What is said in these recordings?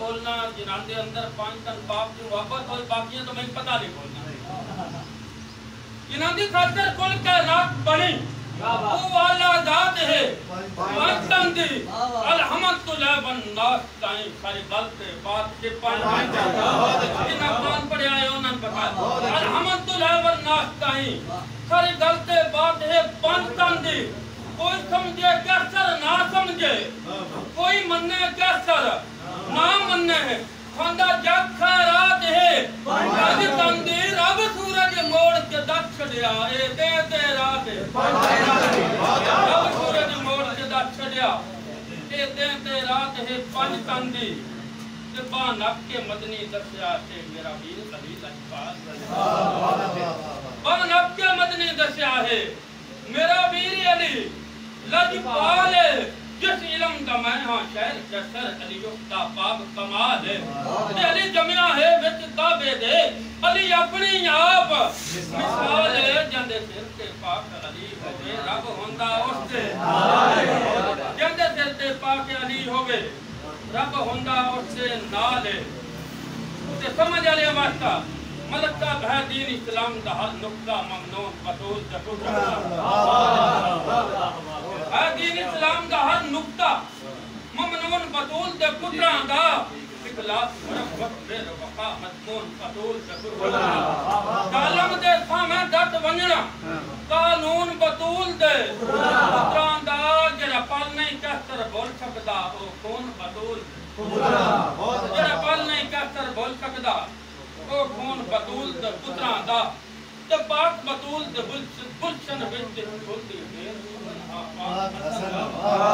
बोलना जिन्हां दे अंदर पाँच तन पाप की मोहब्बत और बाकी तो मैं पता नहीं बोलना। जिन्हां दी खातर कुल कायनात बनी। वो वाला जात है। पाँच तन। दी। अल्हम्दुलिल्लाह बन्नास ताई सारी गलत है बात के पाँच जिन्हां कुरान पढ़िया है उन्हां पता अल्हम्दुलिल्लाह बन्नास ताई सारी गलत है बात है पाँच तन दी। कोई समझे क्या सर ना समझे। कोई मन्ने क्या सर ना मन्ने है। खांदा जग खैरात है। जग तंदीर अब सूरज मोड़ के दस छड़िया ए दे दे रात अब सूरज मोड़ के दस छड़िया ए दे दे रात है। पंज तंदी। ते बा नक के मदनी दसया ते मेरा वीर अली लजपाल बा नक के मदनी दसया है। मेरा वीर अली लजपाल शहर जसर अली युक्ता पाक कमाल है। अली जमिया है विच काबे दे। अली अपनी आप। मिसाल है जंदे सिर ते पाक अली होवे रब हुंदा उस ते। जंदे सिर ते पाक अली होवे रब हुंदा उस दे नाल है। ते समझ आले वास्ता मलक का भय दीन इस्लाम दा हर नुक्ता ममनून बतूल जटूटा है दीन इस्लाम दा हर नुक्ता ममनून बतूल दे पुत्रां दा इखलास मुरब्बत बेर वफा मजमून बतूल जटूटा कालम दे सामे दत वंजणा कानून बतूल दे पुत्रां दा जेड़ा पल नहीं कहतर बोल सकदा ओ कौन बतूल जेड़ा पल नहीं कहतर बोल सकदा ओ खून बतूल द पुत्रां दा ते दे गुलशन गुलशन विच फुलदी ढेर पाक बतूल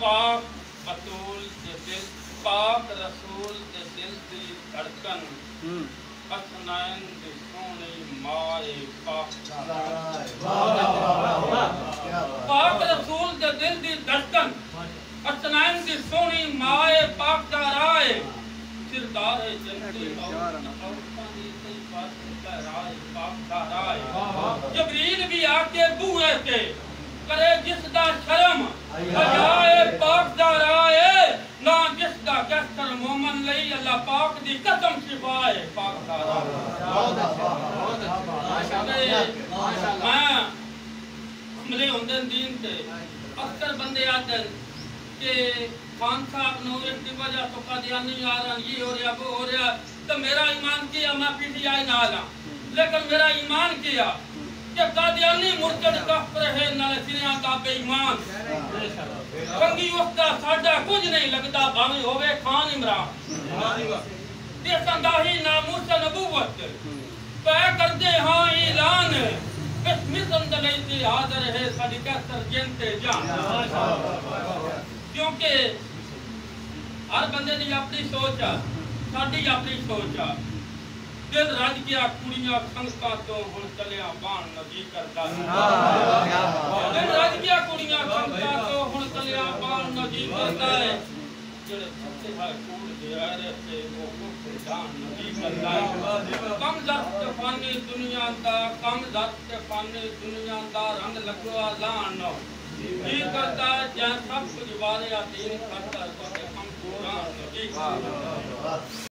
पाक बतूल दे दिल पाक रसूल दे दिल दी धड़कन हसनैन दे सोनी माए पाक पाक रसूल दे दिल दी धड़कन हसनैन दी सोनी माए पाक दा राय सिरदार है जन्नती औरतां दी सही बात का राय पाक दा राय जबरील भी आके बूए ते करे जिस दा शर्म हजाए पाक दा राय ना जिस दा कसर मोमन लई अल्लाह पाक दी कसम शिफाए पाक दा राय मैं हमले ਹੁੰਦੇ ਦੀਨ ਤੇ ਅਕਸਰ ਬੰਦੇ ਆਦਨ ਕਿ ਖਾਨ ਸਾਹਿਬ ਨੂੰ ਇੱਕ ਦੀ ਵਜ੍ਹਾ ਤੋਂ ਕਾਦੀਆਨੀ ਆ ਰਹਾ ਇਹ ਹੋ ਰਿਹਾ ਉਹ ਹੋ ਰਿਹਾ तो मेरा ईमान किया मैं पीटीआई ना आला लेकिन मेरा ईमान किया कि कादियानी मुर्तद काफर है नलसियाँ का बेईमान। कंगी वक्त दा साडा कुछ नहीं लगदा, भावे होवे खान इमरान। ते संदाही नामूस नबूवत। पै करदे हाँ ऐलान। बिस्मिल्लाह लैते हाजिर है साडी कसर जिन ते जान। क्योंकि हर बंदे दी अपनी सोच आ साडी अपनी सोच आ। ਸੋਚ ਆ ਦਿਲ ਰੱਜ ਗਿਆ ਕੁੜੀਆਂ ਸੰਗਤਾਂ ਤੋਂ ਹੁਣ ਚੱਲਿਆ ਬਾਣ ਨਦੀ ਕਰਦਾ ਦਿਲ ਰੱਜ ਗਿਆ ਕੁੜੀਆਂ ਸੰਗਤਾਂ ਤੋਂ ਹੁਣ ਚੱਲਿਆ ਬਾਣ ਨਦੀ ਕਰਦਾ ਹੈ ਜਿਹੜੇ ਸੱਚੇ ਹਾਲ ਕੂੜ ਦੇ ਆਰੇ ਤੇ ਉਹ ਕੁੱਤੇ ਜਾਨ ਨਦੀ ਕਰਦਾ ਹੈ ਕਮ ਜ਼ਤ ਤੇ ਫਾਨੀ ਦੁਨੀਆ ਦਾ ਕਮ ਜ਼ਤ ਤੇ ਫਾਨੀ ਦੁਨੀਆ ਦਾ ਰੰਗ ਲੱਗਵਾ ਲਾਣ ਕੀ ਕਰਦਾ ਜਾਂ ਸਭ ਕੁਝ ਵਾਰਿਆ ਦੀਨ ਕਰਦਾ तो हम कुरान नदी